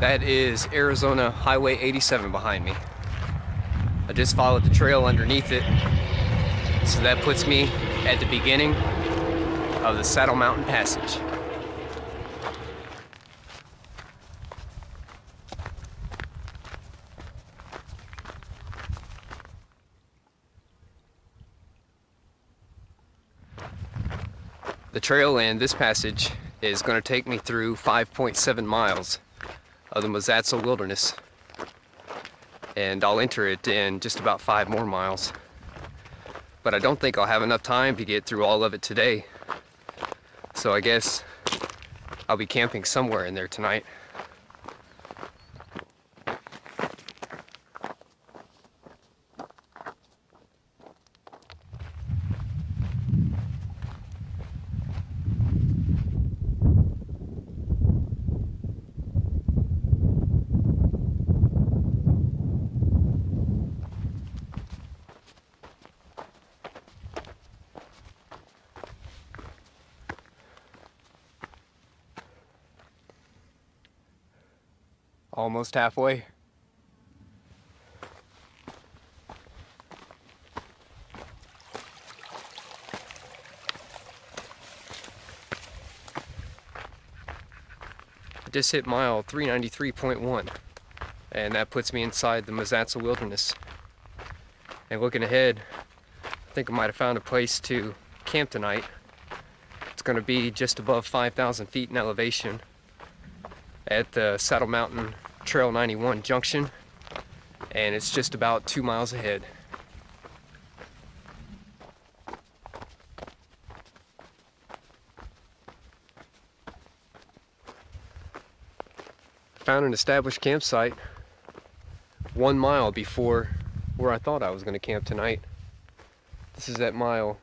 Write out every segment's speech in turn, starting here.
That is Arizona Highway 87 behind me. I just followed the trail underneath it. So that puts me at the beginning of the Saddle Mountain Passage. The trail in this passage is going to take me through 5.7 miles of the Mazatzal Wilderness. And I'll enter it in just about five more miles. But I don't think I'll have enough time to get through all of it today. So I guess I'll be camping somewhere in there tonight. Almost halfway. I just hit mile 393.1 and that puts me inside the Mazatzal Wilderness. And looking ahead, I think I might have found a place to camp tonight. It's going to be just above 5,000 feet in elevation at the Saddle Mountain Trail 91 junction and it's just about two miles ahead. Found an established campsite one mile before where I thought I was going to camp tonight. This is at mile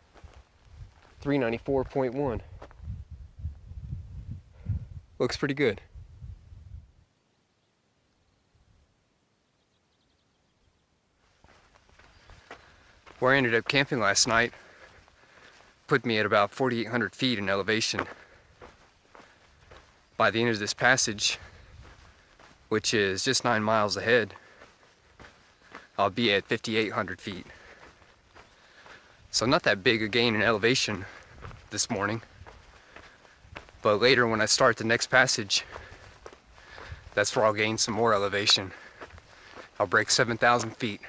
394.1. Looks pretty good. Where I ended up camping last night put me at about 4,800 feet in elevation. By the end of this passage, which is just nine miles ahead, I'll be at 5,800 feet. So not that big a gain in elevation this morning. But later when I start the next passage, that's where I'll gain some more elevation. I'll break 7,000 feet.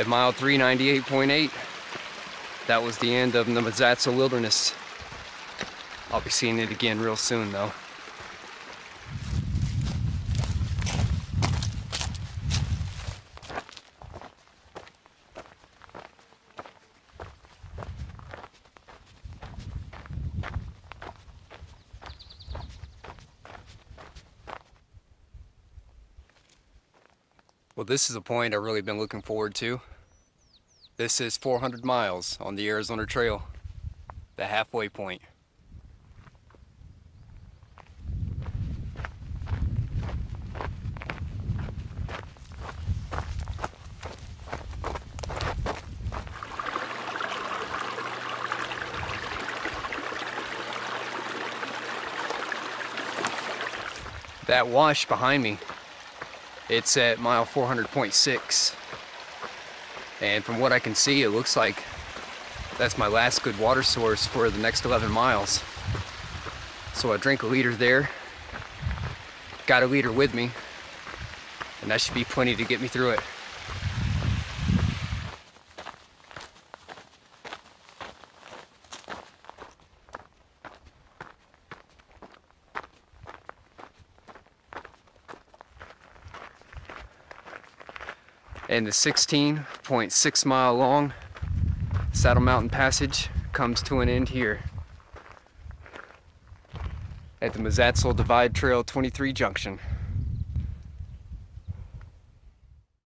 At mile 398.8. That was the end of the Mazatzal Wilderness. I'll be seeing it again real soon though. Well, this is a point I've really been looking forward to. This is 400 miles on the Arizona Trail, the halfway point. That wash behind me It's at mile 400.6. And from what I can see, it looks like that's my last good water source for the next 11 miles. So I drink a liter there, got a liter with me, and that should be plenty to get me through it. And the 16.6 mile long Saddle Mountain Passage comes to an end here at the Mazatzal Divide Trail 23 junction.